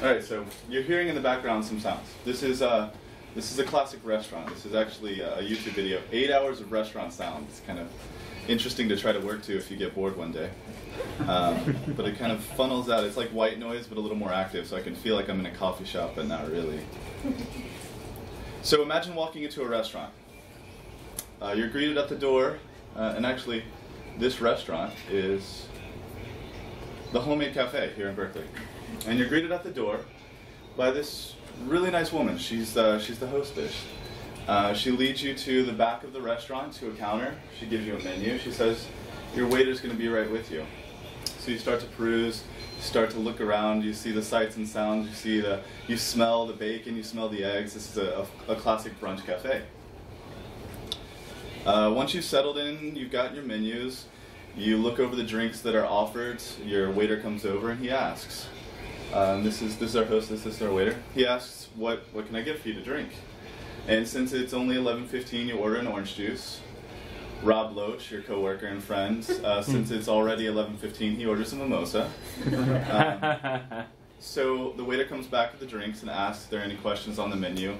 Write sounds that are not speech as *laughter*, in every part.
All right, so you're hearing in the background some sounds. This is uh, this is a classic restaurant. This is actually a YouTube video, eight hours of restaurant sound. It's kind of interesting to try to work to if you get bored one day. Um, *laughs* but it kind of funnels out. It's like white noise, but a little more active, so I can feel like I'm in a coffee shop, but not really. So imagine walking into a restaurant. Uh, you're greeted at the door, uh, and actually, this restaurant is the Homemade Cafe here in Berkeley. And you're greeted at the door by this really nice woman. She's, uh, she's the hostess. Uh, she leads you to the back of the restaurant to a counter. She gives you a menu. She says, Your waiter's going to be right with you. So you start to peruse, start to look around, you see the sights and sounds, you see the, you smell the bacon, you smell the eggs. This is a, a, a classic brunch cafe. Uh, once you've settled in, you've got your menus, you look over the drinks that are offered, your waiter comes over and he asks, um, this is this is our hostess, this is our waiter. He asks, "What what can I get for you to drink?" And since it's only 11:15, you order an orange juice. Rob Loach, your coworker and friend, uh, *laughs* since it's already 11:15, he orders a mimosa. *laughs* Um, so the waiter comes back with the drinks and asks, "Are there are any questions on the menu?"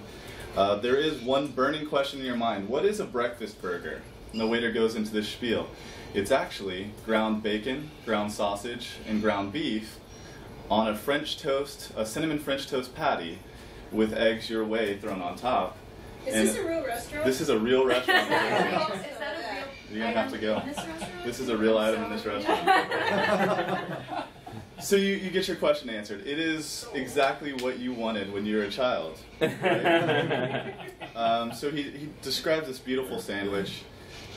Uh, there is one burning question in your mind: What is a breakfast burger? And the waiter goes into this spiel. It's actually ground bacon, ground sausage, and ground beef on a French toast, a cinnamon French toast patty with eggs your way thrown on top. Is And this a real restaurant? This is a real *laughs* restaurant. Is that a real You're gonna have to go. this? This is a real item in this restaurant. So you, you get your question answered. It is exactly what you wanted when you were a child. right? Um, so he, he describes this beautiful sandwich.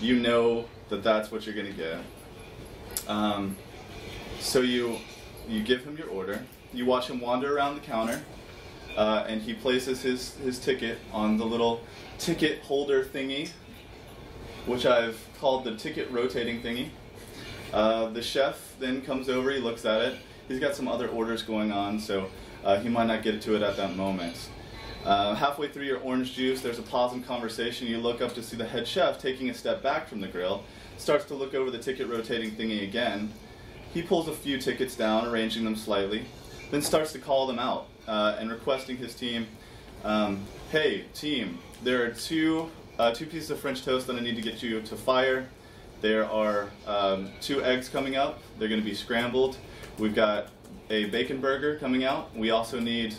You know that that's what you're going to get. Um, so you you give him your order. You watch him wander around the counter, uh, and he places his, his ticket on the little ticket holder thingy, which I've called the ticket rotating thingy. Uh, the chef then comes over, he looks at it. He's got some other orders going on, so uh, he might not get to it at that moment. Uh, halfway through your orange juice, there's a pause in conversation. You look up to see the head chef taking a step back from the grill, starts to look over the ticket rotating thingy again. He pulls a few tickets down, arranging them slightly, then starts to call them out uh, and requesting his team, um, "Hey, team, there are two uh, two pieces of French toast that I need to get you to fire. There are um, two eggs coming up. They're going to be scrambled. We've got a bacon burger coming out. We also need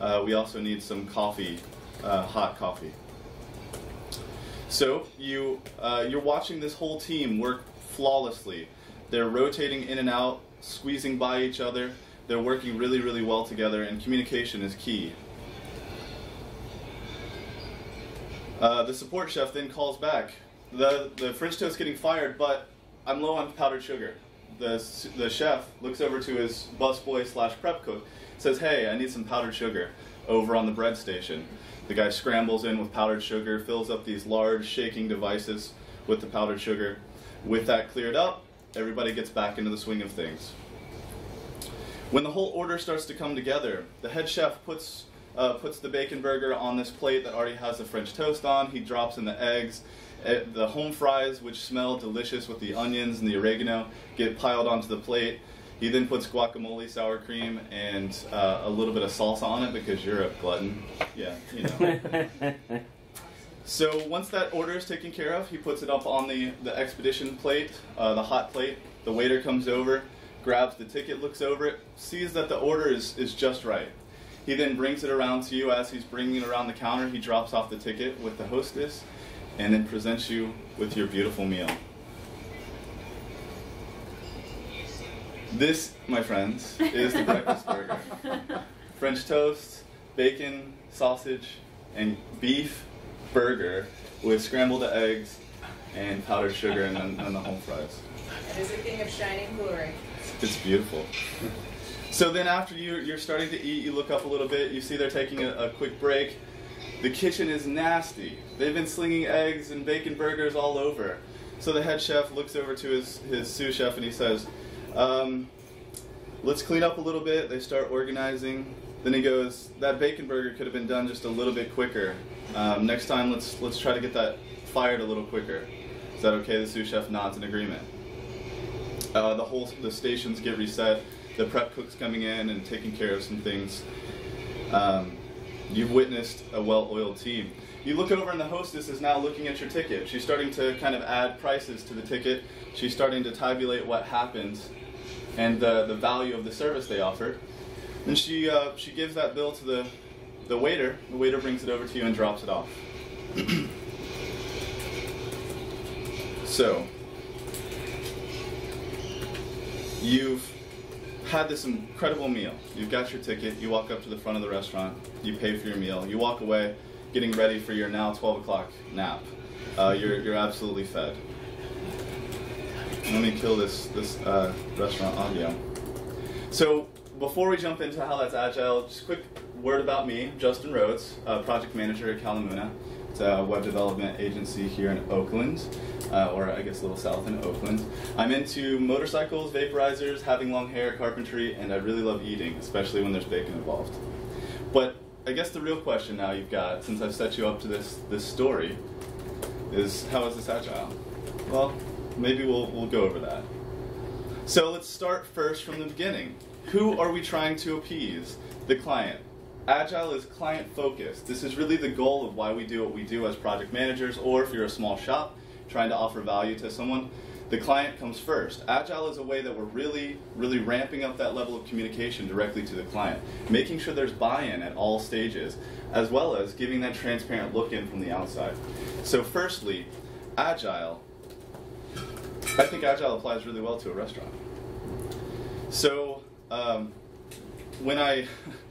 uh, we also need some coffee, uh, hot coffee. So you uh, you're watching this whole team work flawlessly. They're rotating in and out, squeezing by each other. They're working really, really well together, and communication is key. Uh, the support chef then calls back. The the French toast getting fired, but I'm low on powdered sugar. The the chef looks over to his busboy slash prep cook, says, "Hey, I need some powdered sugar over on the bread station." The guy scrambles in with powdered sugar, fills up these large shaking devices with the powdered sugar. With that cleared up, everybody gets back into the swing of things. When the whole order starts to come together, the head chef puts uh, puts the bacon burger on this plate that already has the French toast on. He drops in the eggs. Eh, the home fries, which smell delicious with the onions and the oregano, get piled onto the plate. He then puts guacamole, sour cream, and uh, a little bit of salsa on it because you're a glutton. Yeah, you know. *laughs* So once that order is taken care of, he puts it up on the, the expedition plate, uh, the hot plate. The waiter comes over, grabs the ticket, looks over it, sees that the order is, is just right. He then brings it around to you. As he's bringing it around the counter, he drops off the ticket with the hostess and then presents you with your beautiful meal. This, my friends, is the breakfast burger. *laughs* French toast, bacon, sausage, and beef burger with scrambled eggs and powdered sugar and then and the home fries. It is a thing of shining glory. It's beautiful. So then after you, you're starting to eat, you look up a little bit, you see they're taking a, a quick break. The kitchen is nasty. They've been slinging eggs and bacon burgers all over. So the head chef looks over to his, his sous chef and he says, um, let's clean up a little bit. They start organizing. Then he goes, that bacon burger could have been done just a little bit quicker. Um, next time, let's let's try to get that fired a little quicker. Is that okay? The sous chef nods in agreement. Uh, the whole the stations get reset. the prep cooks coming in and taking care of some things. Um, you've witnessed a well-oiled team. You look over and the hostess is now looking at your ticket. She's starting to kind of add prices to the ticket. She's starting to tabulate what happens and the, the value of the service they offered. And she, uh, she gives that bill to the, the waiter. The waiter brings it over to you and drops it off. *clears throat* so, you've had this incredible meal. You've got your ticket, you walk up to the front of the restaurant, you pay for your meal, you walk away getting ready for your now 12 o'clock nap. Uh, you're, you're absolutely fed. Let me kill this, this uh, restaurant audio. So before we jump into how that's agile, just quick word about me, Justin Rhodes, uh, project manager at Kalamuna. It's a web development agency here in Oakland, uh, or I guess a little south in Oakland. I'm into motorcycles, vaporizers, having long hair, carpentry, and I really love eating, especially when there's bacon involved. But I guess the real question now you've got, since I've set you up to this, this story, is how is this agile? Well, maybe we'll, we'll go over that. So let's start first from the beginning. Who are we trying to appease? The client. Agile is client focused. This is really the goal of why we do what we do as project managers, or if you're a small shop trying to offer value to someone, the client comes first. Agile is a way that we're really, really ramping up that level of communication directly to the client, making sure there's buy in at all stages, as well as giving that transparent look in from the outside. So, firstly, Agile, I think Agile applies really well to a restaurant. So, um, when I *laughs*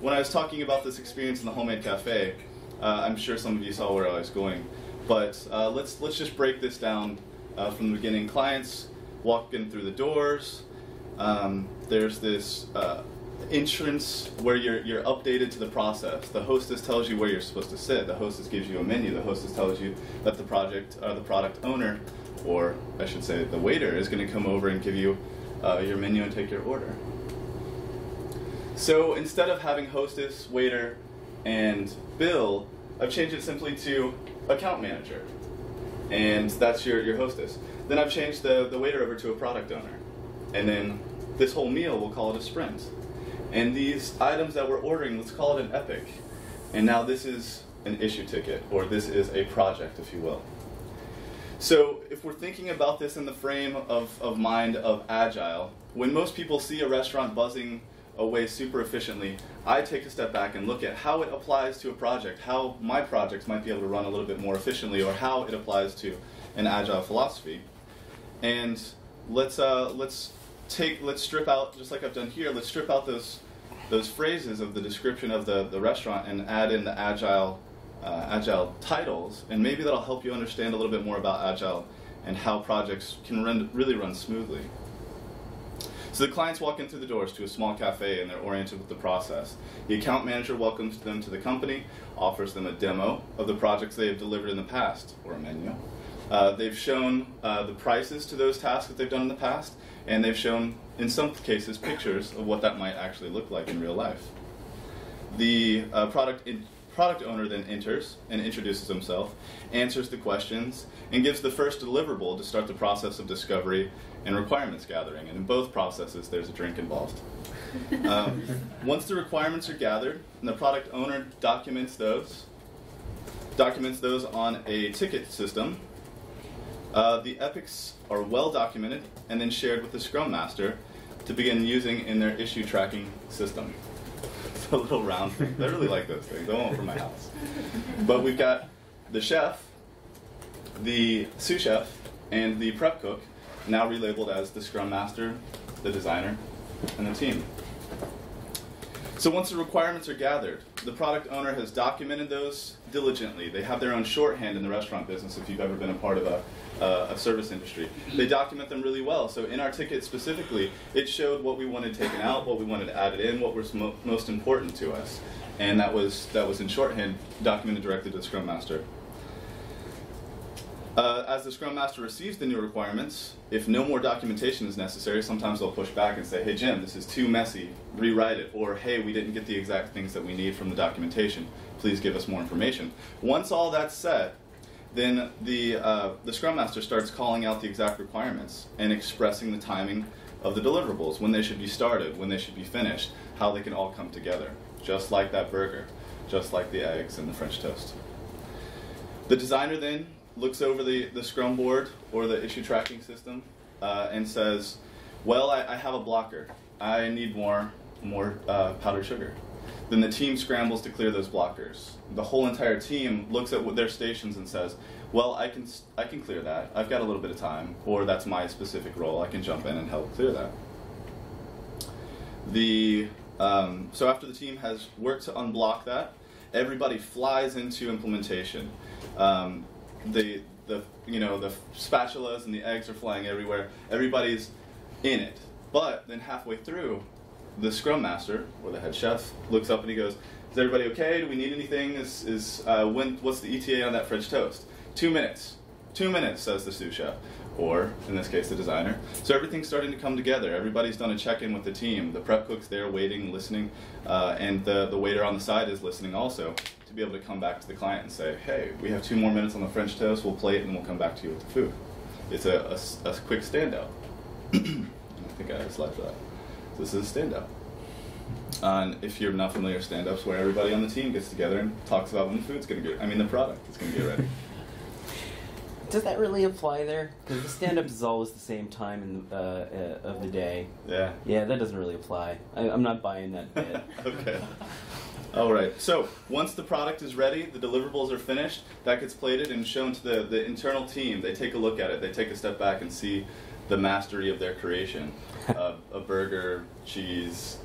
when I was talking about this experience in the homemade cafe, uh, I'm sure some of you saw where I was going. But uh, let's let's just break this down uh, from the beginning. Clients walk in through the doors. Um, there's this uh, entrance where you're you're updated to the process. The hostess tells you where you're supposed to sit. The hostess gives you a menu. The hostess tells you that the project uh, the product owner, or I should say the waiter, is going to come over and give you uh, your menu and take your order. So instead of having hostess, waiter, and bill, I've changed it simply to account manager. And that's your, your hostess. Then I've changed the, the waiter over to a product owner. And then this whole meal, we'll call it a sprint. And these items that we're ordering, let's call it an epic. And now this is an issue ticket, or this is a project, if you will. So if we're thinking about this in the frame of, of mind of agile, when most people see a restaurant buzzing away super efficiently, I take a step back and look at how it applies to a project, how my projects might be able to run a little bit more efficiently, or how it applies to an agile philosophy. And let's uh, let's take let's strip out just like I've done here. Let's strip out those those phrases of the description of the, the restaurant and add in the agile uh, agile titles, and maybe that'll help you understand a little bit more about agile and how projects can run, really run smoothly. So the clients walk in through the doors to a small cafe and they're oriented with the process. The account manager welcomes them to the company, offers them a demo of the projects they have delivered in the past, or a menu. Uh, they've shown uh, the prices to those tasks that they've done in the past, and they've shown, in some cases, pictures of what that might actually look like in real life. The uh, product product owner then enters and introduces himself, answers the questions, and gives the first deliverable to start the process of discovery and requirements gathering. And in both processes, there's a drink involved. *laughs* Um, once the requirements are gathered, and the product owner documents those, documents those on a ticket system, uh, the epics are well documented and then shared with the Scrum Master to begin using in their issue tracking system. It's *laughs* a little round thing. I really like those things. I want for my house. But we've got the chef, the sous chef, and the prep cook now relabeled as the Scrum Master, the designer, and the team. So once the requirements are gathered, the product owner has documented those diligently. They have their own shorthand in the restaurant business if you've ever been a part of a, uh, a service industry. They document them really well. So in our ticket specifically, it showed what we wanted taken out, what we wanted added in, what was mo- most important to us. And that was, that was in shorthand documented directly to the Scrum Master. Uh, as the Scrum Master receives the new requirements, if no more documentation is necessary, sometimes they'll push back and say, hey Jim, this is too messy, rewrite it. Or hey, we didn't get the exact things that we need from the documentation, please give us more information. Once all that's set, then the, uh, the Scrum Master starts calling out the exact requirements and expressing the timing of the deliverables, when they should be started, when they should be finished, how they can all come together, just like that burger, just like the eggs and the French toast. The designer then looks over the, the Scrum board or the issue tracking system uh, and says, well, I, I, have a blocker. I need more, more uh, powdered sugar. Then the team scrambles to clear those blockers. The whole entire team looks at their stations and says, well, I can, I can clear that. I've got a little bit of time, or that's my specific role. I can jump in and help clear that. The, um, so after the team has worked to unblock that, everybody flies into implementation. Um, the, the, you know, the spatulas and the eggs are flying everywhere. Everybody's in it. But then halfway through, the scrum master or the head chef looks up and he goes, "Is everybody okay? Do we need anything? Is, is uh, when? What's the ETA on that French toast? Two minutes. Two minutes," says the sous chef, or in this case, the designer. So everything's starting to come together. Everybody's done a check-in with the team. The prep cook's there, waiting, listening, uh, and the the waiter on the side is listening also to be able to come back to the client and say, "Hey, we have two more minutes on the French toast. We'll plate it and we'll come back to you with the food." It's a, a, a quick standout. *clears throat* I think I have a slide for that. This is a stand-up. And if you're not familiar, stand-ups where everybody on the team gets together and talks about when the food's going to get. I mean, the product is going to get ready. *laughs* Does that really apply there? Because the stand-up is always the same time in the, uh, uh, of the day. Yeah. Yeah, that doesn't really apply. I, am not buying that bit. *laughs* okay. All right. So once the product is ready, the deliverables are finished. That gets plated and shown to the, the internal team. They take a look at it. They take a step back and see the mastery of their creation. *laughs* uh, a burger, cheese,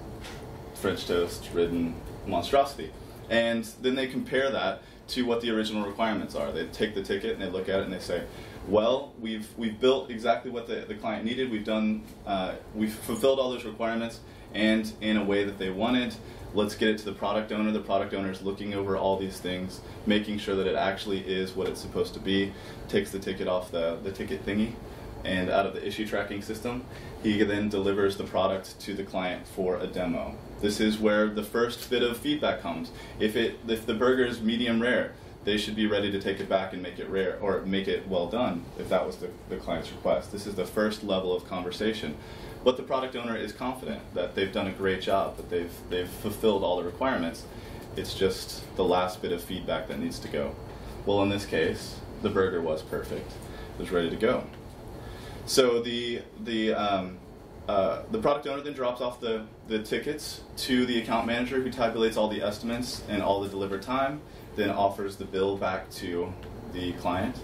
French toast, ridden monstrosity. And then they compare that to what the original requirements are. They take the ticket and they look at it and they say, well, we've, we've built exactly what the, the client needed. We've done, uh, we've fulfilled all those requirements and in a way that they wanted. Let's get it to the product owner. The product owner is looking over all these things, making sure that it actually is what it's supposed to be. Takes the ticket off the, the ticket thingy and out of the issue tracking system, he then delivers the product to the client for a demo. This is where the first bit of feedback comes. If it if the burger is medium rare, they should be ready to take it back and make it rare or make it well done if that was the, the client's request. This is the first level of conversation. But the product owner is confident that they've done a great job, that they've they've fulfilled all the requirements. It's just the last bit of feedback that needs to go. Well, in this case, the burger was perfect. It was ready to go. So the the um, uh, the product owner then drops off the, the tickets to the account manager who tabulates all the estimates and all the delivered time, then offers the bill back to the client.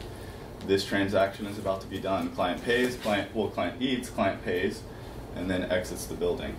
This transaction is about to be done. Client pays, client well client eats, client pays, and then exits the building.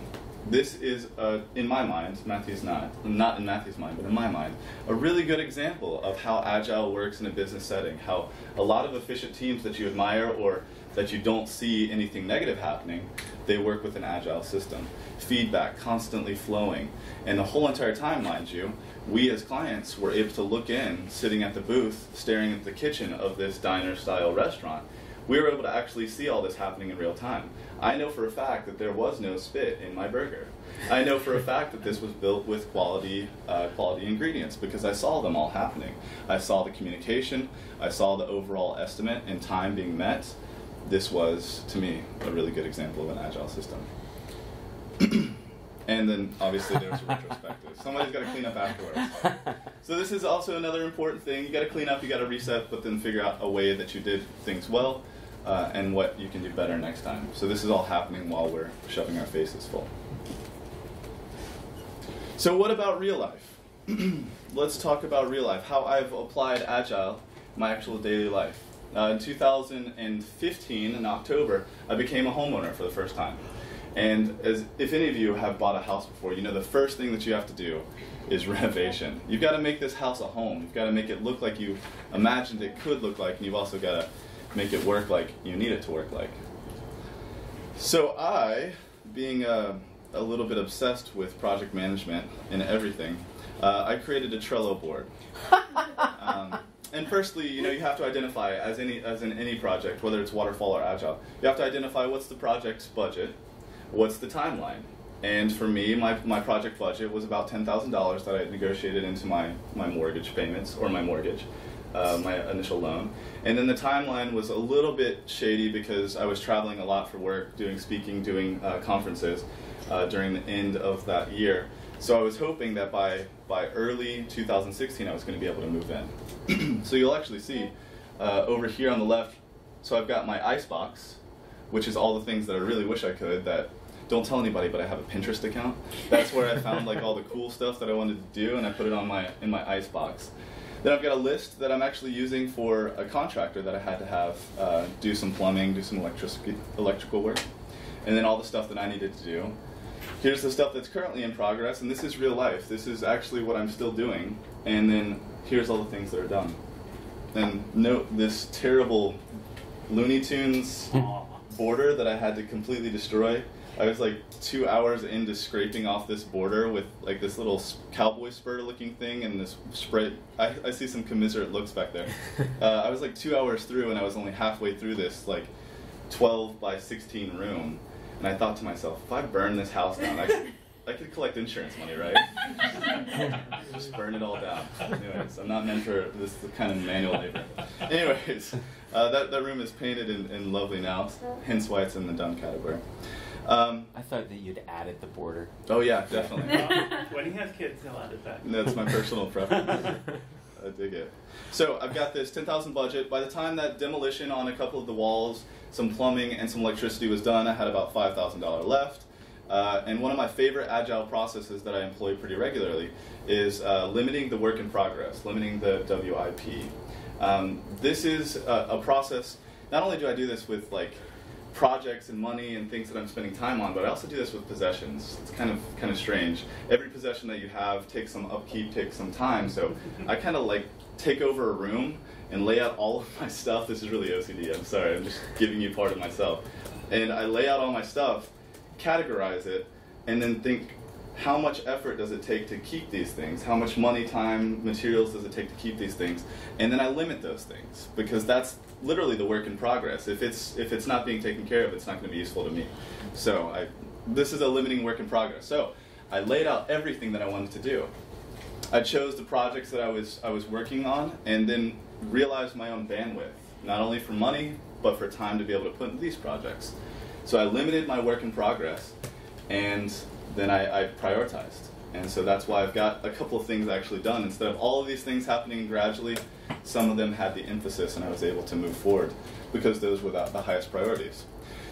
This is, uh, in my mind, Matthew's not, not in Matthew's mind, but in my mind, a really good example of how agile works in a business setting. How a lot of efficient teams that you admire or that you don't see anything negative happening, they work with an agile system. Feedback constantly flowing. And the whole entire time, mind you, we as clients were able to look in, sitting at the booth, staring at the kitchen of this diner style restaurant. We were able to actually see all this happening in real time. I know for a fact that there was no spit in my burger. I know for a fact that this was built with quality, uh, quality ingredients because I saw them all happening. I saw the communication, I saw the overall estimate and time being met, this was, to me, a really good example of an agile system. and then obviously there's a retrospective. Somebody's got to clean up afterwards. So this is also another important thing. You got to clean up, you got to reset, but then figure out a way that you did things well uh, and what you can do better next time. So this is all happening while we're shoving our faces full. So what about real life? *clears throat* Let's talk about real life. How I've applied agile my actual daily life. Uh, in 2015, in October, I became a homeowner for the first time. And as if any of you have bought a house before, you know the first thing that you have to do is *laughs* renovation. You've got to make this house a home. You've got to make it look like you imagined it could look like, and you've also got to make it work like you need it to work like. So I, being a, a little bit obsessed with project management and everything, uh, I created a Trello board. *laughs* Um, and firstly, you know, you have to identify as any as in any project, whether it's waterfall or agile, you have to identify what's the project's budget, what's the timeline. And for me, my, my project budget was about ten thousand dollars that I negotiated into my, my mortgage payments or my mortgage. Uh, my initial loan. And then the timeline was a little bit shady because I was traveling a lot for work, doing speaking, doing uh, conferences uh, during the end of that year. So I was hoping that by, by early 2016 I was going to be able to move in. *clears throat* so you'll actually see uh, over here on the left, so I've got my icebox, which is all the things that I really wish I could that don't tell anybody, but I have a Pinterest account. That's where I found like all the cool stuff that I wanted to do, and I put it on my in my icebox. Then I've got a list that I'm actually using for a contractor that I had to have uh, do some plumbing, do some electric electrical work, and then all the stuff that I needed to do. Here's the stuff that's currently in progress, and this is real life. This is actually what I'm still doing, and then here's all the things that are done. And note this terrible Looney Tunes *laughs* border that I had to completely destroy. I was like two hours into scraping off this border with like this little cowboy spur looking thing and this spread. I, I see some commiserate looks back there. *laughs* Uh, I was like two hours through and I was only halfway through this like 12 by 16 room. And I thought to myself, if I burn this house down, I could, *laughs* I could collect insurance money, right? *laughs* Just burn it all down. Anyways, I'm not meant for this kind of manual labor. Anyways, uh, that, that room is painted and, and lovely now, hence why it's in the done category. Um, I thought that you'd added the border. oh yeah, definitely. *laughs* *laughs* when he has kids, he'll add it back. That's my personal *laughs* preference. I dig it. So I've got this 10,000 budget. By the time that demolition on a couple of the walls, some plumbing, and some electricity was done, I had about $5,000 left. Uh, and one of my favorite agile processes that I employ pretty regularly is uh, limiting the work in progress, limiting the WIP. Um, this is a, a process. Not only do I do this with like projects and money and things that I'm spending time on, but I also do this with possessions. It's kind of kind of strange. Every possession that you have takes some upkeep, takes some time. So I kind of like take over a room and lay out all of my stuff. This is really OCD. I'm sorry. I'm just giving you part of myself. And I lay out all my stuff, categorize it, and then think how much effort does it take to keep these things? How much money, time, materials does it take to keep these things? And then I limit those things because that's literally the work in progress. If it's if it's not being taken care of, it's not going to be useful to me. So I this is a limiting work in progress. So I laid out everything that I wanted to do. I chose the projects that I was I was working on and then realized my own bandwidth, not only for money, but for time to be able to put into these projects. So I limited my work in progress and then I, I prioritized. And so that's why I've got a couple of things actually done. Instead of all of these things happening gradually, some of them had the emphasis and I was able to move forward because those were the, highest priorities.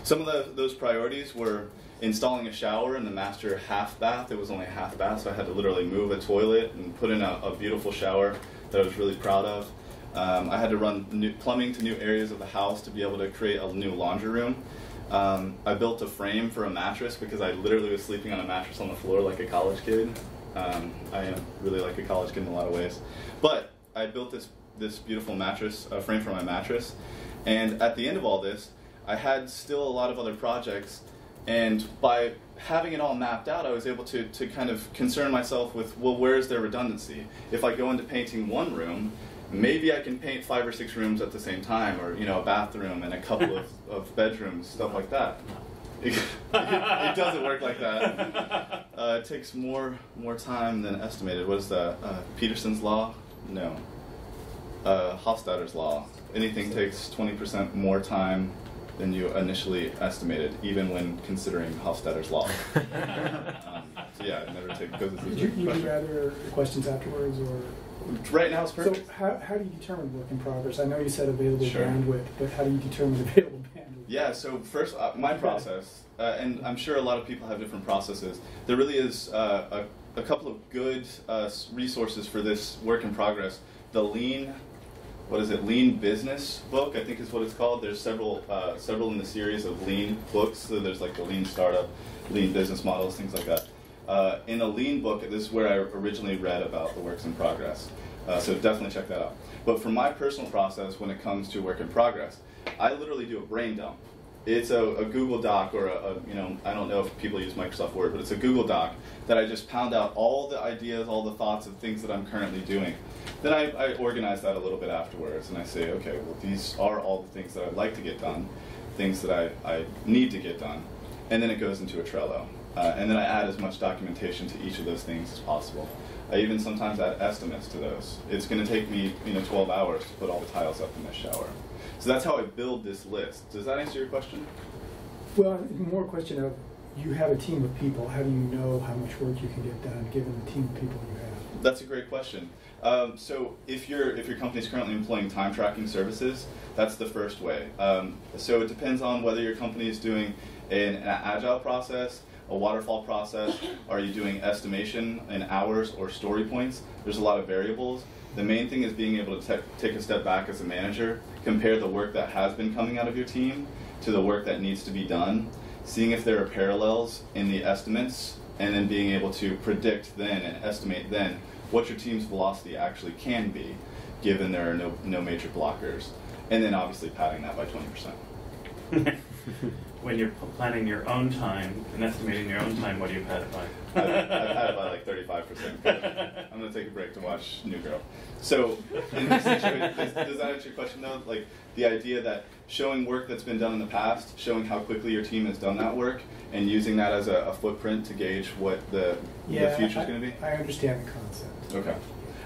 Some of the, those priorities were installing a shower in the master half bath. It was only a half bath, so I had to literally move a toilet and put in a, a beautiful shower that I was really proud of. Um, I had to run new plumbing to new areas of the house to be able to create a new laundry room. Um, I built a frame for a mattress because I literally was sleeping on a mattress on the floor like a college kid. Um, I am really like a college kid in a lot of ways. But I built this, this beautiful mattress, a frame for my mattress. And at the end of all this, I had still a lot of other projects. And by having it all mapped out, I was able to, to kind of concern myself with, well, where is there redundancy? If I go into painting one room, maybe I can paint five or six rooms at the same time, or you know, a bathroom and a couple of, *laughs* of bedrooms, stuff like that. It, *laughs* it, it doesn't work like that. Uh, it takes more more time than estimated. What is that? Uh, Peterson's law? No. Uh, Hofstadter's law. Anything takes 20% more time than you initially estimated, even when considering Hofstadter's law. *laughs* um, so yeah, it never take, goes Would you, you question. rather questions afterwards or? Right now it's So how, how do you determine work in progress? I know you said available Sure. bandwidth, but how do you determine *laughs* available bandwidth? Yeah, so first, uh, my process, uh, and I'm sure a lot of people have different processes. There really is uh, a, a couple of good uh, resources for this work in progress. The Lean, what is it? Lean Business book, I think is what it's called. There's several, uh, several in the series of Lean books. So there's like the Lean Startup, Lean Business Models, things like that. Uh, in a Lean book, this is where I originally read about the works in progress. Uh, so definitely check that out. But for my personal process, when it comes to work in progress, I literally do a brain dump. It's a, a Google Doc or a, a, you know, I don't know if people use Microsoft Word, but it's a Google Doc that I just pound out all the ideas, all the thoughts of things that I'm currently doing. Then I, I organize that a little bit afterwards and I say, okay, well, these are all the things that I'd like to get done, things that I, I need to get done. And then it goes into a Trello. Uh, and then I add as much documentation to each of those things as possible. I even sometimes add estimates to those. It's going to take me you know 12 hours to put all the tiles up in this shower. So that's how I build this list. Does that answer your question? Well, more question of, you have a team of people, how do you know how much work you can get done, given the team of people you have? That's a great question. Um, so if your if your company is currently employing time tracking services, that's the first way. Um, so it depends on whether your company is doing an, an agile process, a waterfall process. Are you doing estimation in hours or story points? There's a lot of variables. The main thing is being able to take a step back as a manager, compare the work that has been coming out of your team to the work that needs to be done, seeing if there are parallels in the estimates, and then being able to predict then and estimate then what your team's velocity actually can be, given there are no, no major blockers, and then obviously padding that by 20%. *laughs* when you're planning your own time and estimating your own time, what do you pad it by? I've, I've had it by like 35%. *laughs* I'm going to take a break to watch New Girl. So, in this situation, does, does that answer your question though? Like, the idea that showing work that's been done in the past, showing how quickly your team has done that work, and using that as a, a footprint to gauge what the, the future is going to be? I understand the concept. Okay.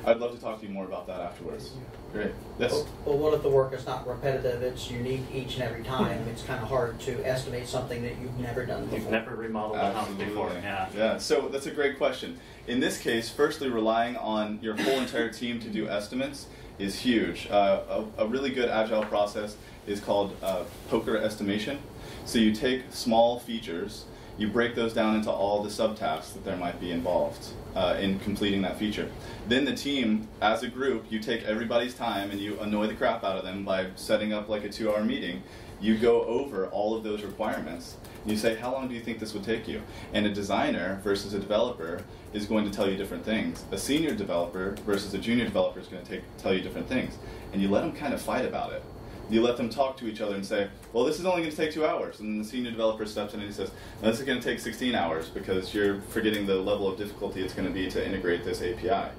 I'd love to talk to you more about that afterwards. Great. Yes? Well, well, what if the work is not repetitive, it's unique each and every time? It's kind of hard to estimate something that you've never done before. You've never remodeled a house before, yeah. Yeah, so that's a great question. In this case, firstly, relying on your whole entire team to do estimates is huge. Uh, a, a really good agile process is called uh, poker estimation. So you take small features, you break those down into all the subtasks that there might be involved uh, in completing that feature. Then the team, as a group, you take everybody's time and you annoy the crap out of them by setting up like a two-hour meeting. You go over all of those requirements. You say, how long do you think this would take you? And a designer versus a developer is going to tell you different things. A senior developer versus a junior developer is going to take, tell you different things. And you let them kind of fight about it. You let them talk to each other and say, well, this is only going to take two hours. And the senior developer steps in and he says, this is going to take 16 hours because you're forgetting the level of difficulty it's going to be to integrate this API.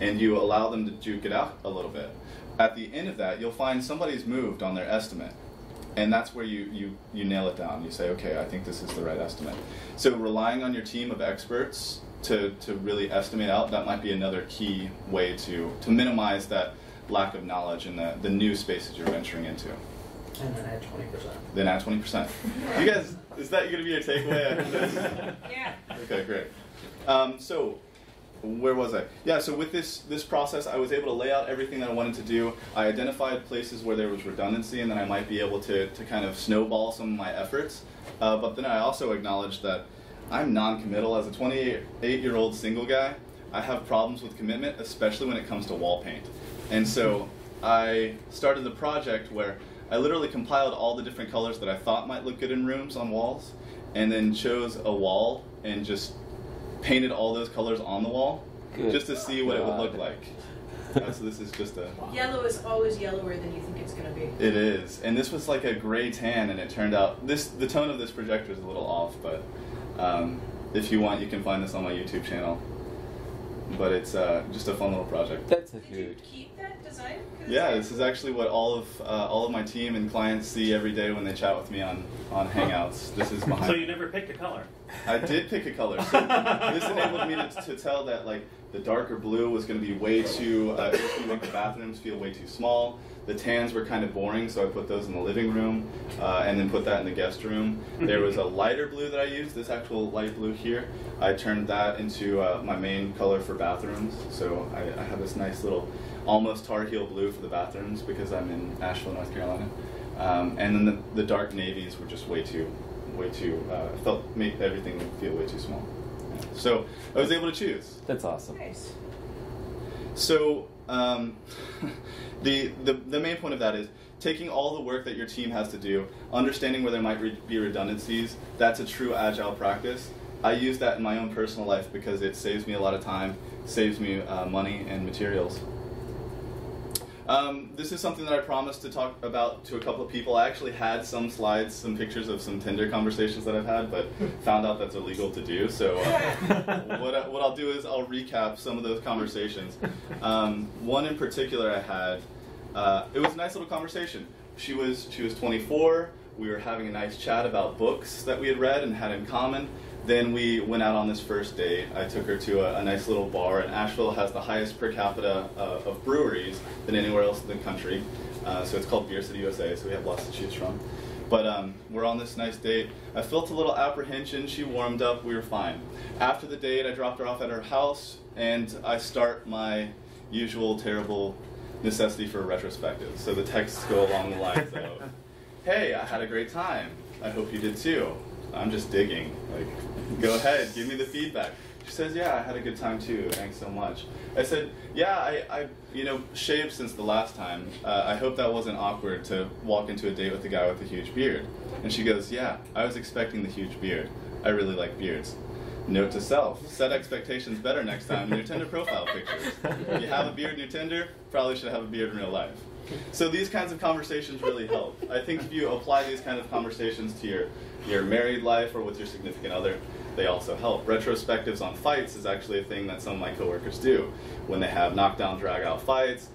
And you allow them to duke it out a little bit. At the end of that, you'll find somebody's moved on their estimate and that's where you, you, you nail it down. You say, okay, I think this is the right estimate. So relying on your team of experts to, to really estimate out, that might be another key way to, to minimize that lack of knowledge in the, the new spaces you're venturing into. And then add twenty percent. Then add 20%. *laughs* You guys, is that going to be your takeaway after this? *laughs* Yeah. Okay, great. Um, so, where was I? Yeah, so with this this process, I was able to lay out everything that I wanted to do. I identified places where there was redundancy, and then I might be able to, to kind of snowball some of my efforts. Uh, but then I also acknowledged that I'm non-committal as a 28 year old single guy. I have problems with commitment, especially when it comes to wall paint. And so I started the project where I literally compiled all the different colors that I thought might look good in rooms on walls, and then chose a wall and just painted all those colors on the wall Good just to see what it would look like. *laughs* Uh, so this is just a. *laughs* Yellow is always yellower than you think it's going to be. It is, and this was like a gray tan, and it turned out this. The tone of this projector is a little off, but um, if you want, you can find this on my YouTube channel. But it's uh, just a fun little project. That's a Did you keep that design? 'Cause Yeah, this is actually what all of uh, all of my team and clients see every day when they chat with me on on Hangouts. This is behind. So you never picked a color? I did pick a color. So this enabled me to, to tell that like the darker blue was going to be way too. Uh, it was going to make the bathrooms feel way too small. The tans were kind of boring, so I put those in the living room, uh, and then put that in the guest room. There was a lighter blue that I used. This actual light blue here. I turned that into uh, my main color for bathrooms. So I, I have this nice little almost tar heel blue for the bathrooms because I'm in Asheville, North Carolina. Um, and then the, the dark navies were just way too, way too. Uh, felt made everything feel way too small. So I was able to choose. That's awesome. Nice. So um, *laughs* the, the the main point of that is taking all the work that your team has to do, understanding where there might re- be redundancies. That's a true agile practice. I use that in my own personal life because it saves me a lot of time, saves me uh, money and materials. Um, this is something that I promised to talk about to a couple of people. I actually had some slides, some pictures of some Tinder conversations that I've had, but found out that's illegal to do. So uh, *laughs* what, I, what I'll do is I'll recap some of those conversations. Um, one in particular I had, uh, it was a nice little conversation. She was she was 24. We were having a nice chat about books that we had read and had in common. Then we went out on this first date. I took her to a, a nice little bar, and Asheville has the highest per capita uh, of breweries than anywhere else in the country. Uh, so it's called Beer City USA, so we have lots to choose from. But um, we're on this nice date. I felt a little apprehension. She warmed up. We were fine. After the date, I dropped her off at her house, and I start my usual terrible necessity for a retrospective. So the texts go along the lines of, *laughs* "Hey, I had a great time. I hope you did too." I'm just digging. Like, go ahead, give me the feedback. She says, "Yeah, I had a good time too. Thanks so much." I said, "Yeah, I, I you know, shaved since the last time. Uh, I hope that wasn't awkward to walk into a date with a guy with a huge beard." And she goes, "Yeah, I was expecting the huge beard. I really like beards." Note to self: set expectations better next time in your Tinder profile pictures. If you have a beard in your Tinder, probably should have a beard in real life. *laughs* So these kinds of conversations really help. I think if you apply these kind of conversations to your your married life or with your significant other, they also help. Retrospectives on fights is actually a thing that some of my coworkers do. When they have knockdown, drag out fights,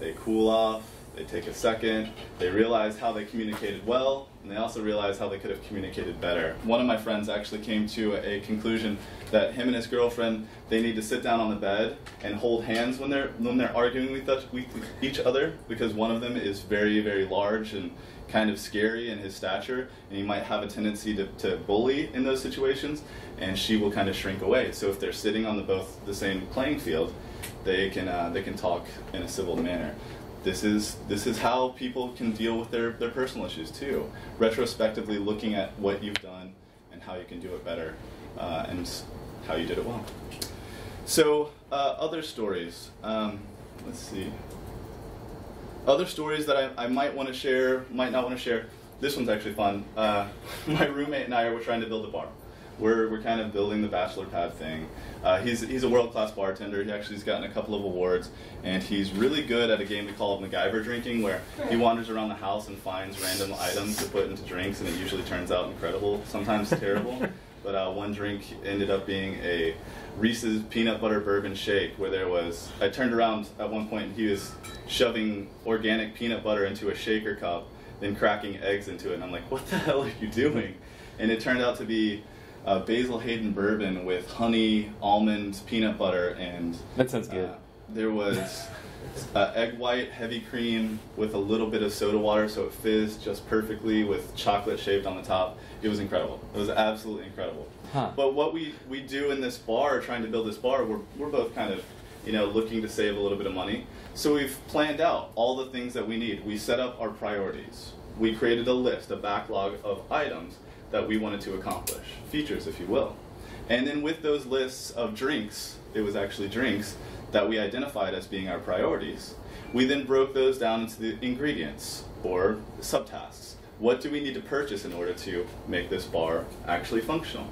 they cool off, they take a second, they realize how they communicated well, and they also realize how they could have communicated better. One of my friends actually came to a conclusion that him and his girlfriend they need to sit down on the bed and hold hands when they're when they're arguing with, with each other because one of them is very very large and kind of scary in his stature and he might have a tendency to, to bully in those situations and she will kind of shrink away so if they're sitting on the both the same playing field they can uh, they can talk in a civil manner this is this is how people can deal with their, their personal issues too. Retrospectively looking at what you've done and how you can do it better uh, and how you did it well. So uh, other stories. Um, let's see. Other stories that I, I might want to share, might not want to share. This one's actually fun. Uh, *laughs* my roommate and I were trying to build a bar. We're, we're kind of building the bachelor pad thing. Uh, he's, he's a world class bartender. He actually has gotten a couple of awards, and he's really good at a game we call MacGyver drinking, where he wanders around the house and finds random items to put into drinks, and it usually turns out incredible, sometimes *laughs* terrible. But uh, one drink ended up being a Reese's peanut butter bourbon shake, where there was. I turned around at one point, and he was shoving organic peanut butter into a shaker cup, then cracking eggs into it. And I'm like, what the hell are you doing? And it turned out to be uh, Basil Hayden bourbon with honey, almonds, peanut butter, and That sounds good. uh, there was uh, egg white, heavy cream with a little bit of soda water, so it fizzed just perfectly with chocolate shaved on the top. It was incredible. It was absolutely incredible. Huh. But what we, we do in this bar, trying to build this bar, we're, we're both kind of, you know, looking to save a little bit of money. So we've planned out all the things that we need. We set up our priorities. We created a list, a backlog of items that we wanted to accomplish, features, if you will. And then with those lists of drinks, it was actually drinks that we identified as being our priorities. We then broke those down into the ingredients or subtasks. What do we need to purchase in order to make this bar actually functional?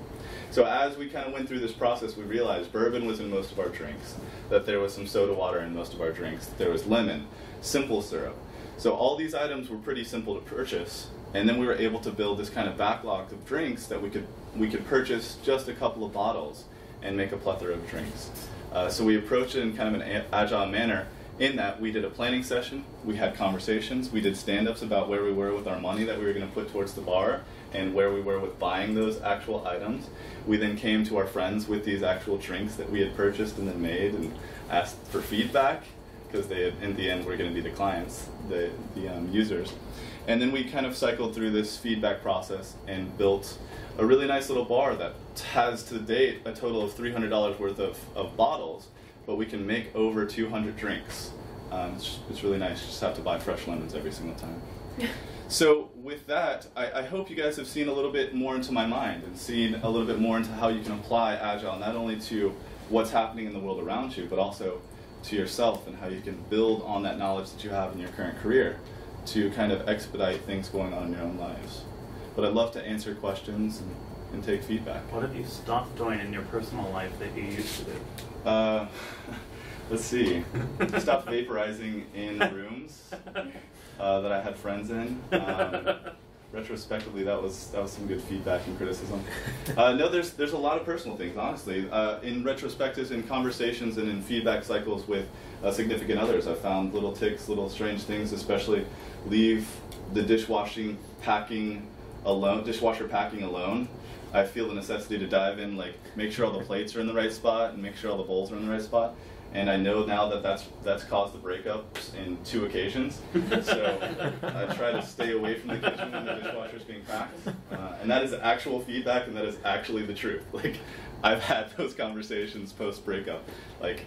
So as we kind of went through this process, we realized bourbon was in most of our drinks, that there was some soda water in most of our drinks, there was lemon, simple syrup. So all these items were pretty simple to purchase, and then we were able to build this kind of backlog of drinks that we could we could purchase just a couple of bottles and make a plethora of drinks. Uh, so we approached it in kind of an agile manner. In that we did a planning session, we had conversations, we did stand-ups about where we were with our money that we were going to put towards the bar, and where we were with buying those actual items. We then came to our friends with these actual drinks that we had purchased and then made, and asked for feedback because they in the end were going to be the clients, the the um, users. And then we kind of cycled through this feedback process and built a really nice little bar that has to date a total of $300 worth of, of bottles, but we can make over 200 drinks. Um, it's, it's really nice. You just have to buy fresh lemons every single time. *laughs* So with that, I, I hope you guys have seen a little bit more into my mind and seen a little bit more into how you can apply Agile not only to what's happening in the world around you, but also to yourself and how you can build on that knowledge that you have in your current career to kind of expedite things going on in your own lives. But I'd love to answer questions and, and take feedback. What have you stopped doing in your personal life that you used to do? Uh, *laughs* let's see. Stop vaporizing in *laughs* rooms uh, that I had friends in. Um, retrospectively, that was that was some good feedback and criticism. Uh, no, there's there's a lot of personal things, honestly. Uh, in retrospectives, in conversations, and in feedback cycles with uh, significant others, I found little ticks, little strange things, especially leave the dishwashing packing alone, dishwasher packing alone I feel the necessity to dive in, like make sure all the plates are in the right spot and make sure all the bowls are in the right spot. And I know now that that's that's caused the breakups in two occasions. So I try to stay away from the kitchen when the dishwasher is being packed. Uh, and that is actual feedback, and that is actually the truth. *laughs* Like I've had those conversations post breakup. Like,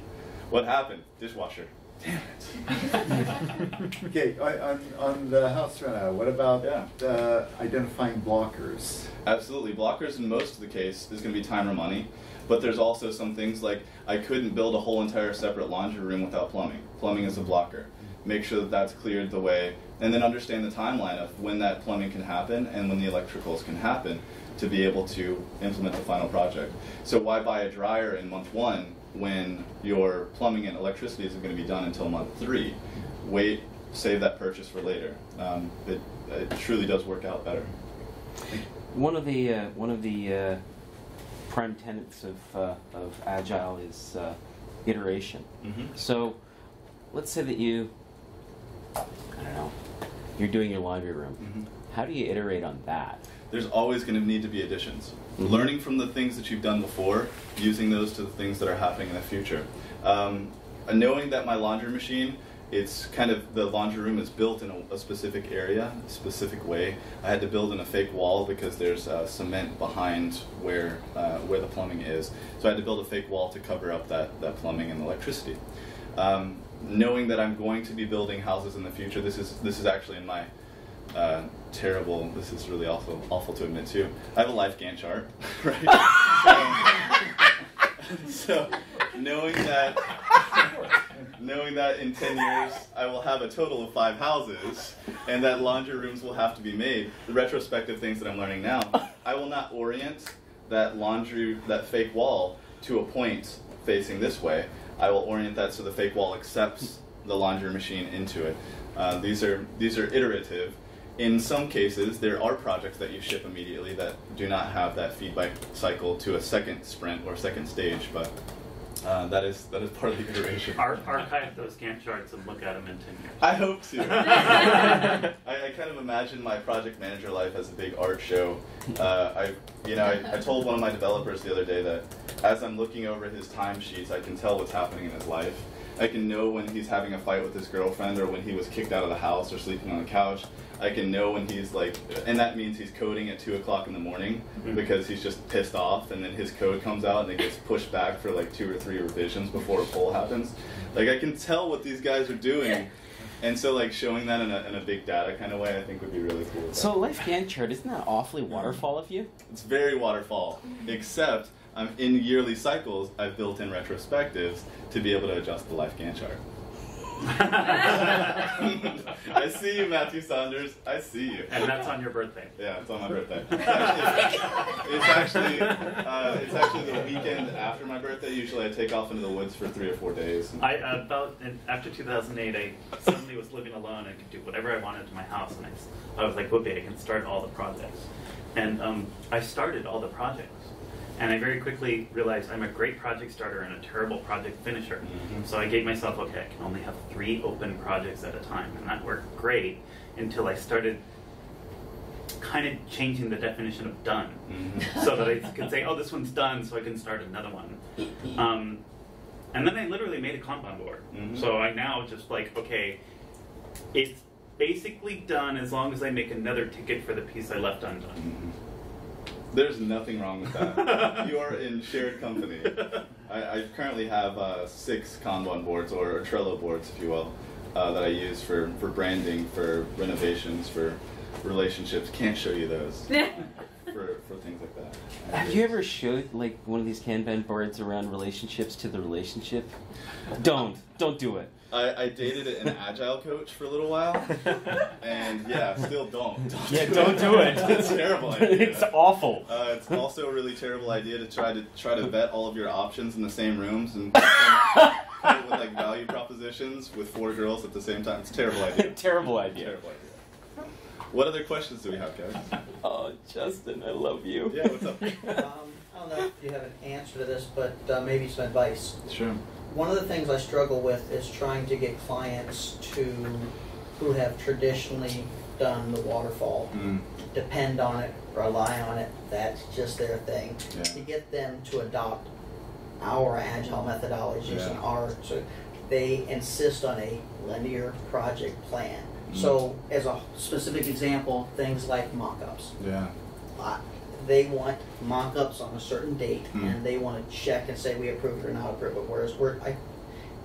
what happened? Dishwasher. Damn it. *laughs* Okay, on, on- the house reno, what about Yeah. uh, identifying blockers? Absolutely. Blockers in most of the case is going to be time or money. But there's also some things like I couldn't build a whole entire separate laundry room without plumbing. Plumbing is a blocker. Make sure that that's cleared the way, and then understand the timeline of when that plumbing can happen and when the electricals can happen to be able to implement the final project. So why buy a dryer in month one when your plumbing and electricity isn't going to be done until month three? Wait, save that purchase for later. Um, it, it truly does work out better. One of the uh, one of the uh, prime tenets of uh, of agile is uh, iteration. Mm-hmm. So, let's say that you, I don't know, you're doing your laundry room. Mhm. How do you iterate on that? there's always going to need to be additions. Mhm. Learning from the things that you've done before, using those to the things that are happening in the future. Um, knowing that my laundry machine, it's kind of the laundry room is built in a, a specific area, a specific way. I had to build in a fake wall because there's uh, cement behind where uh, where the plumbing is. So I had to build a fake wall to cover up that, that plumbing and electricity. Um, knowing that I'm going to be building houses in the future, this is this is actually in my uh, terrible. This is really awful, awful to admit too. I have a life Gantt chart, *laughs* right? so, *laughs* so knowing that, *laughs* knowing that in ten years I will have a total of five houses, and that laundry rooms will have to be made. The retrospective things that I'm learning now, *laughs* I will not orient that laundry, that fake wall, to a point facing this way. I will orient that so the fake wall accepts the laundry machine into it. Uh, these are these are iterative. In some cases, there are projects that you ship immediately that do not have that feedback cycle to a second sprint or second stage, but uh, that is that is part of the iteration. Ar- archive those Gantt charts and look at them in 10 years. I hope to. *laughs* I, I kind of imagine my project manager life as a big art show. Uh, I, you know, I, I told one of my developers the other day that as I'm looking over his timesheets, I can tell what's happening in his life. I can know when he's having a fight with his girlfriend or when he was kicked out of the house or sleeping on the couch. I can know when he's like, and that means he's coding at two o'clock in the morning Mhm. because he's just pissed off, and then his code comes out and it gets pushed back for like two or three revisions before a poll happens. Like I can tell what these guys are doing, and so like showing that in a, in a big data kind of way, I think would be really cool. So, life Gantt chart isn't that awfully waterfall of you? It's very waterfall, except um, in yearly cycles, I've built in retrospectives to be able to adjust the life Gantt chart. *laughs* I see you, Matthew Saunders. I see you. and that's on your birthday. Yeah, it's on my birthday. It's actually, it's actually, uh, it's actually the weekend after my birthday. Usually, I take off into the woods for three or four days. I uh, about in, after 2008, I suddenly was living alone. I could do whatever I wanted to my house, and I was like, "Whoopee! I can start all the projects." And um, I started all the projects, and I very quickly realized I'm a great project starter and a terrible project finisher. Mhm. So I gave myself, okay, I can only have three open projects at a time, and that worked great until I started kind of changing the definition of done Mhm. *laughs* so that I could say, oh, this one's done, so I can start another one. Um, and then I literally made a Kanban board. Mhm. So I now just like, okay, it's basically done as long as I make another ticket for the piece I left undone. There's nothing wrong with that. *laughs* you are in shared company. I, I currently have uh, six Kanban boards or Trello boards, if you will, uh, that I use for, for branding, for renovations, for relationships. Can't show you those *laughs* for, for things like that. Have you ever showed like one of these Kanban boards around relationships to the relationship? Don't, don't do it. I, I dated an agile coach for a little while, and yeah, still don't. *laughs* don't Yeah, don't do it. *laughs* it's a terrible *laughs* idea. it's awful. Uh, it's also a really terrible idea to try to try to vet all of your options in the same rooms and come up with like value propositions with four girls at the same time. It's a terrible idea. Terrible idea. Terrible idea. What other questions do we have, guys? Oh, Justin, I love you. Yeah, what's up? Um, I don't know if you have an answer to this, but uh, maybe some advice. Sure. One of the things I struggle with is trying to get clients to, who have traditionally done the waterfall, Mm. depend on it, rely on it, that's just their thing. Yeah. To get them to adopt our agile methodologies and Yeah. our, so they insist on a linear project plan. Mm. So as a specific example, things like mock-ups. Yeah. They want mock-ups on a certain date Mm. and they want to check and say we approve it or not approve it, whereas we're, I,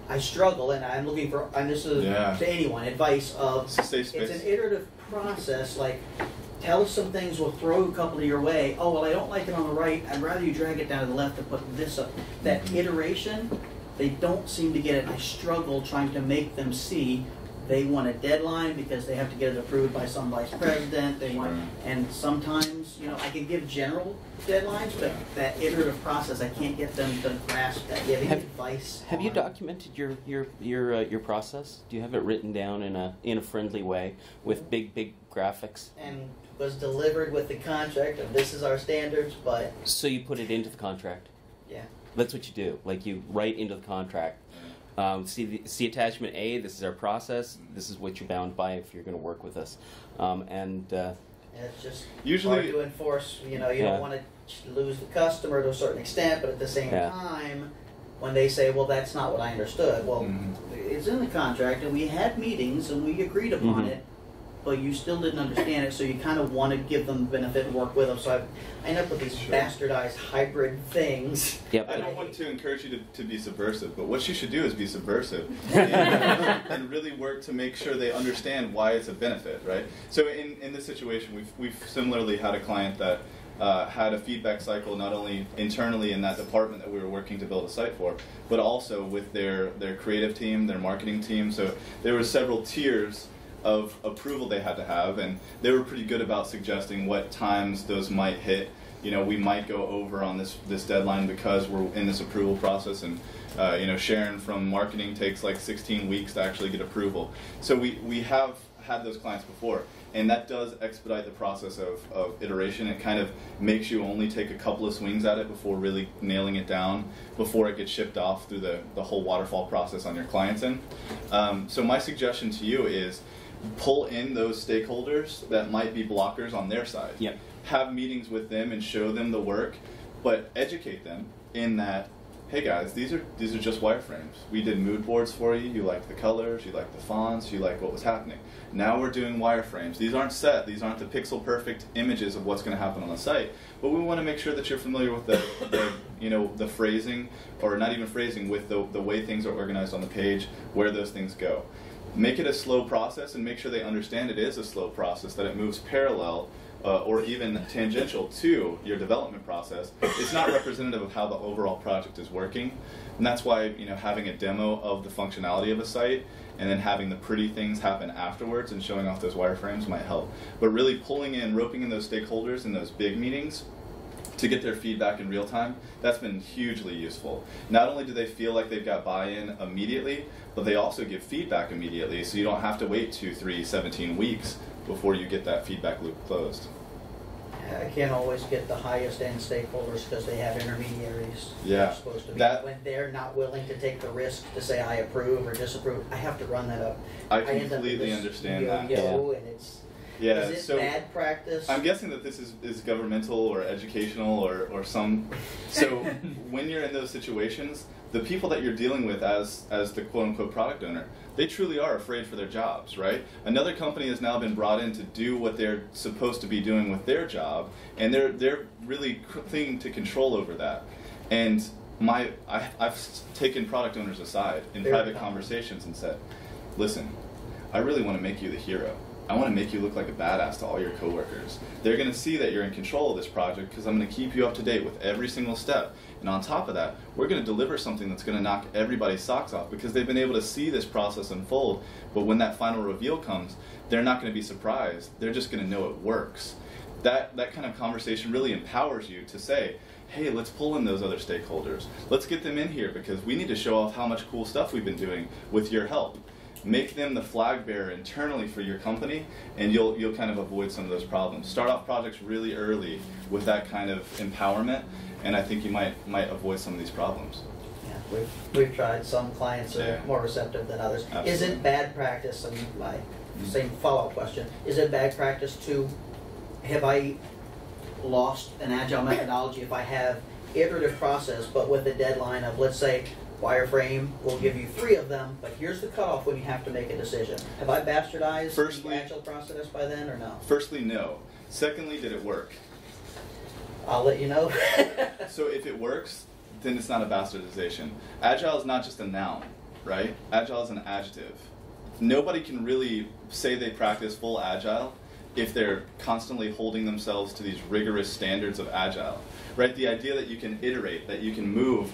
I struggle and I'm looking for, and this is Yeah. to anyone, advice of It's a safe it's an iterative process, like, tell us some things, we'll throw a couple of your way. Oh, well, I don't like it on the right, I'd rather you drag it down to the left and put this up. That Mhm. iteration, they don't seem to get it. I struggle trying to make them see they want a deadline because they have to get it approved by some vice president, they want, and sometimes, you know, I can give general deadlines, but that iterative process, I can't get them to grasp that. Do you have any advice? Have you documented your your your uh, your process? Do you have it written down in a in a friendly way with big big graphics? And was delivered with the contract of this is our standards, but, So you put it into the contract. yeah. That's what you do. Like you write into the contract. Um, see the, see attachment A. This is our process. This is what you're bound by if you're going to work with us. Um, and uh, And it's just Usually- hard to enforce. You know, you Yeah. don't want to lose the customer to a certain extent, but at the same Yeah. time, when they say, "Well, that's not what I understood," well, Mhm. it's in the contract, and we had meetings and we agreed upon Mhm. it, but you still didn't understand it, so you kind of want to give them the benefit and work with them. So I I end up with these Sure. bastardized hybrid things. yep. I don't want to encourage you to, to be subversive, but what you should do is be subversive *laughs* and, and really work to make sure they understand why it's a benefit, right? So in, in this situation, we've, we've similarly had a client that uh, had a feedback cycle not only internally in that department that we were working to build a site for, but also with their, their creative team, their marketing team. So there were several tiers of approval they had to have, and they were pretty good about suggesting what times those might hit. You know, we might go over on this this deadline because we're in this approval process, and uh, you know, Sharon from marketing takes like 16 weeks to actually get approval. So we we have had those clients before, and that does expedite the process of, of iteration. It kind of makes you only take a couple of swings at it before really nailing it down before it gets shipped off through the, the whole waterfall process on your client's end. Um, so my suggestion to you is pull in those stakeholders that might be blockers on their side. Yep. Have meetings with them and show them the work, but educate them in that, hey guys, these are these are just wireframes. We did mood boards for you. You liked the colors, you liked the fonts, you liked what was happening. Now we're doing wireframes. These aren't set. These aren't the pixel perfect images of what's going to happen on the site. But we want to make sure that you're familiar with the, the you know the phrasing or not even phrasing with the the way things are organized on the page, where those things go make it a slow process and make sure they understand it is a slow process, that it moves parallel uh, or even tangential to your development process. It's not representative of how the overall project is working. And that's why, you know, having a demo of the functionality of a site and then having the pretty things happen afterwards and showing off those wireframes might help. But really pulling in, roping in those stakeholders in those big meetings to get their feedback in real time, that's been hugely useful. Not only do they feel like they've got buy-in immediately, but they also give feedback immediately, so you don't have to wait two, three, 17 weeks before you get that feedback loop closed. I can't always get the highest end stakeholders because they have intermediaries. Yeah, supposed to be, that- when they're not willing to take the risk to say I approve or disapprove, I have to run that up. I with completely understand that. yo-yo, and it's, Yeah, is it so bad practice? I'm guessing that this is, is governmental or educational or, or some. So *laughs* when you're in those situations, the people that you're dealing with as as the quote unquote product owner, they truly are afraid for their jobs, right? Another company has now been brought in to do what they're supposed to be doing with their job, and they're they're really clinging to control over that. And my I, I've taken product owners aside in private conversations and said, listen, I really want to make you the hero. I want to make you look like a badass to all your coworkers. They're going to see that you're in control of this project because I'm going to keep you up to date with every single step. And on top of that, we're going to deliver something that's going to knock everybody's socks off because they've been able to see this process unfold. But when that final reveal comes, they're not going to be surprised. They're just going to know it works. That that kind of conversation really empowers you to say, "Hey, let's pull in those other stakeholders. Let's get them in here because we need to show off how much cool stuff we've been doing with your help." Make them the flag bearer internally for your company and you'll you'll kind of avoid some of those problems start off projects really early with that kind of empowerment and i think you might might avoid some of these problems Yeah. We've, we've tried, some clients are Yeah. more receptive than others. Is it bad practice, and my mm-hmm. same follow-up question, is it bad practice to, have I lost an agile methodology if I have iterative process, but with a deadline of, let's say, wireframe, we'll give you three of them, but here's the cutoff when you have to make a decision. Have I bastardized Firstly- the agile process by then, or no? Firstly, no. Secondly, did it work? I'll let you know. *laughs* So if it works, then it's not a bastardization. Agile is not just a noun, right? Agile is an adjective. Nobody can really say they practice full agile if they're constantly holding themselves to these rigorous standards of agile, right? The idea that you can iterate, that you can move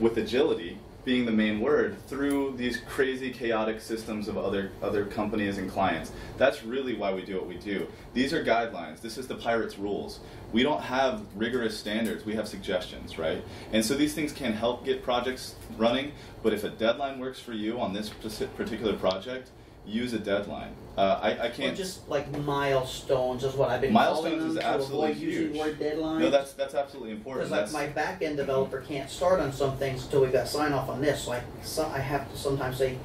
with agility being the main word through these crazy chaotic systems of other other companies and clients. That's really why we do what we do. These are guidelines. This is the pirates rules. We don't have rigorous standards. We have suggestions, right? And so these things can help get projects running, but if a deadline works for you on this particular project, use a deadline. Uh, I, I can't just like milestones is what I've been Milestones calling them is to absolutely avoid using huge. word deadlines. No, that's that's absolutely important. Because like That's my back end developer can't start on some things until we got sign off on this. Like so I have to sometimes say,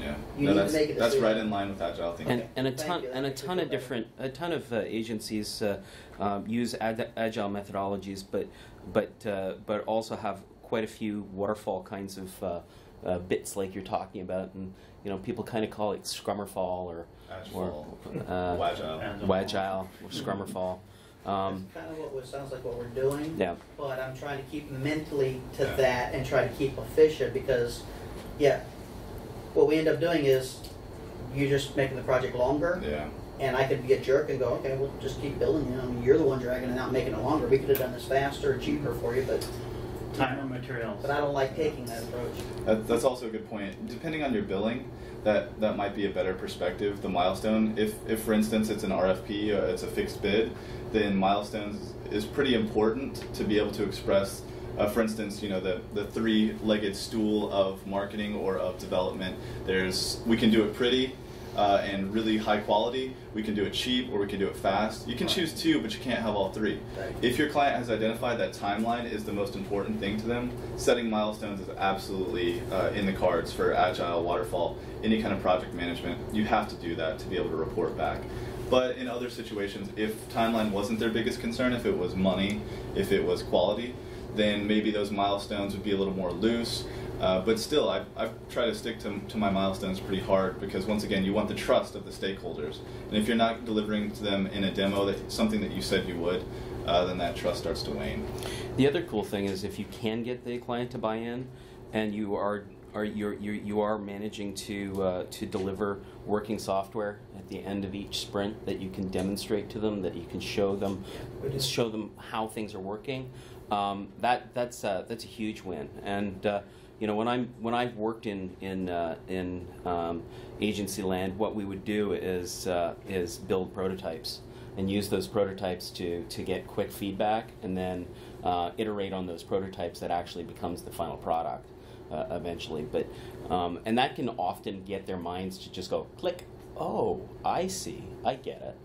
yeah. you no, need to that's make a that's right in line with agile thinking. And, and a ton and a ton of different a ton of uh, agencies uh, um, use ad- agile methodologies, but but uh, but also have quite a few waterfall kinds of uh, uh, bits like you're talking about, and you know people kind of call it Scrummerfall or or Agile. uh, Wagile. Wagile or Scrummerfall. Um, that's kind of what was, sounds like what we're doing. yeah. But I'm trying to keep mentally to Yeah. that and try to keep efficient because, yeah, what we end up doing is you're just making the project longer. Yeah. And I could be a jerk and go, okay, we'll just keep building. You know, I mean, you're the one dragging it out, making it longer. We could have done this faster, or cheaper for you, but Time and materials. but I don't like taking that approach. That, that's also a good point. Depending on your billing, that that might be a better perspective. The milestone, if if for instance it's an RFP, uh, it's a fixed bid, then milestones is pretty important to be able to express. Uh, for instance, you know the the three-legged stool of marketing or of development. There's we can do it pretty. Uh, and really high quality. We can do it cheap or we can do it fast. You can choose two, but you can't have all three. Right. If your client has identified that timeline is the most important thing to them, setting milestones is absolutely uh, in the cards for agile, waterfall, any kind of project management. You have to do that to be able to report back. But in other situations, if timeline wasn't their biggest concern, if it was money, if it was quality, then maybe those milestones would be a little more loose. Uh, but still, I, I try to stick to, to my milestones pretty hard because once again, you want the trust of the stakeholders. And if you're not delivering to them in a demo that something that you said you would, uh, then that trust starts to wane. The other cool thing is if you can get the client to buy in, and you are are you're, you're, you are managing to uh, to deliver working software at the end of each sprint that you can demonstrate to them, that you can show them show them how things are working. Um, that that's that's a huge win. And uh, you know when I'm when I've worked in in uh, in um, agency land, what we would do is uh, is build prototypes and use those prototypes to, to get quick feedback and then uh, iterate on those prototypes that actually becomes the final product uh, eventually. But um, and that can often get their minds to just go click. Oh, I see. I get it.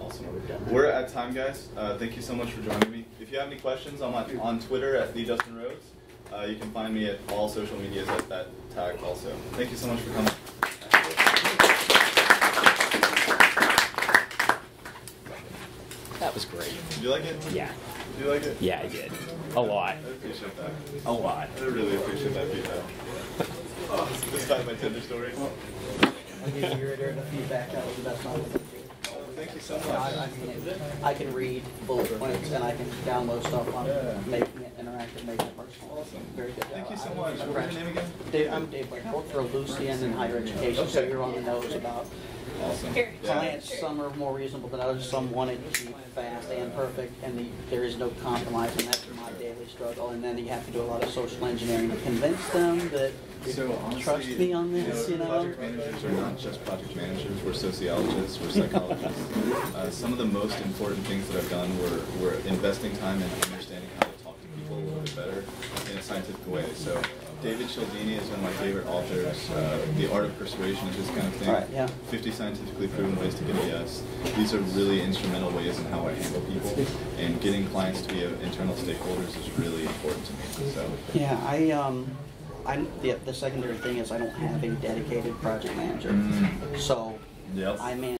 Awesome. We've done that. We're at time, guys. Uh, thank you so much for joining me. If you have any questions, I'm on, on Twitter at the Justin Rhodes. Uh, you can find me at all social medias at that tag also. Thank you so much for coming. That was great. Did you like it? Yeah. Did you like it? Yeah, I did. A lot. I appreciate that. A lot. I really appreciate that feedback. Oh, despite my Tinder story. I gave you your feedback. That was the best one. Thank you so I, I much. mean, I can read bullet points and I can download stuff on Yeah. making it interactive, it personal. Awesome. Very good. Thank you so I- much. I- What was your name again? Dave, I'm Dave Blake. I work for Lucian in higher education, so you're on the nose about Awesome. Here. Yeah. clients. Some are more reasonable than others. Some want it cheap, fast, and perfect, and the, there is no compromise, and that's my daily struggle. And then you have to do a lot of social engineering to convince them that So honestly, trust me on this, you know. Project managers are not just project managers. We're sociologists. We're psychologists. *laughs* uh, some of the most important things that I've done were, were investing time in understanding how to talk to people a little bit better in a scientific way. So David Cialdini is one of my favorite authors. Uh, the Art of Persuasion is this kind of thing. Right, yeah. 50 scientifically proven ways to get a yes. These are really instrumental ways in how I handle people, and getting clients to be internal stakeholders is really important to me. So. Yeah, I, um, I'm, the, the secondary thing is I don't have a dedicated project manager. So Yep. I manage